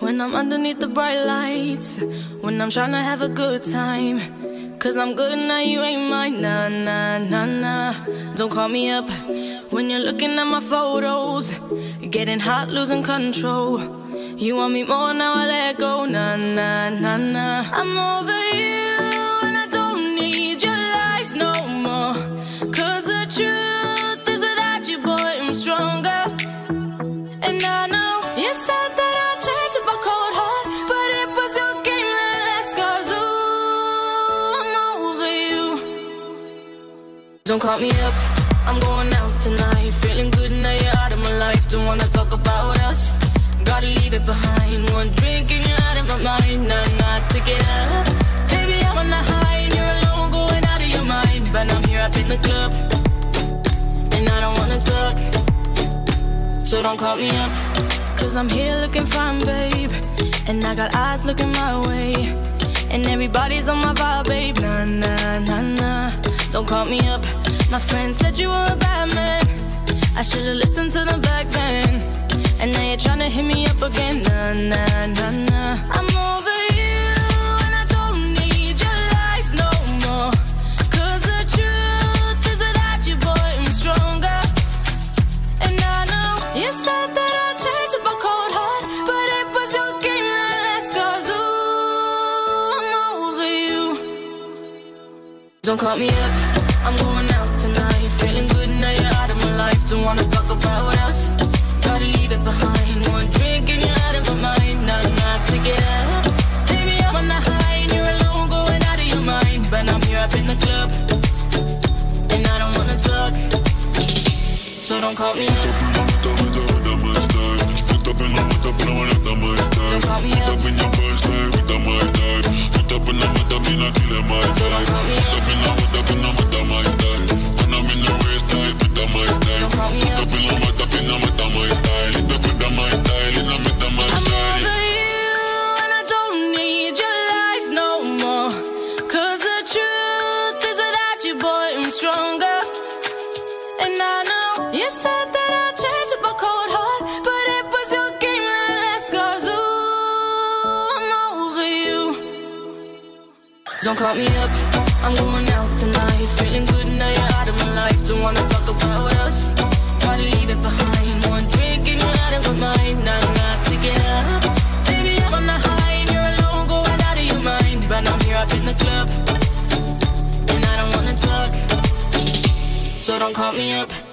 When I'm underneath the bright lights, when I'm trying to have a good time. Cause I'm good now, you ain't mine. Nah, nah, nah, nah. Don't call me up when you're looking at my photos. Getting hot, losing control. You want me more now, I let go. Nah, nah, nah, nah. I'm over you. and I don't need your lies no more. 'Cause Don't call me up. I'm going out tonight, feeling good now you're out of my life. Don't wanna talk about us. Gotta leave it behind. One drink and you're out of my mind. Nah, nah, take it up. Baby, I'm on the high and you're alone, going out of your mind. But I'm here up in the club, and I don't wanna talk. So don't call me up. Cause I'm here looking fine, babe. And I got eyes looking my way. And everybody's on my vibe, babe. Nah, nah, nah, nah. Don't call me up. My friend said you were a bad man. I should've listened to them back then. And now you're trying to hit me up again. Nah, nah, nah, nah. I'm over you. And I don't need your lies no more. 'Cause the truth is without you, boy, I'm stronger. And I know you said that I'd change a cold heart, but it was your game that last. 'Cause ooh, I'm over you. Don't call me up. I'm going don't call me. Don't call me. Don't call me up, I'm going out tonight. Feeling good now you're out of my life. Don't wanna talk about us, Try to leave it behind. One drink and you're out of my mind Now I'm not picking up. Baby, I'm on the high and you're alone Going out of your mind. But now I'm here up in the club And I don't wanna talk. So don't call me up.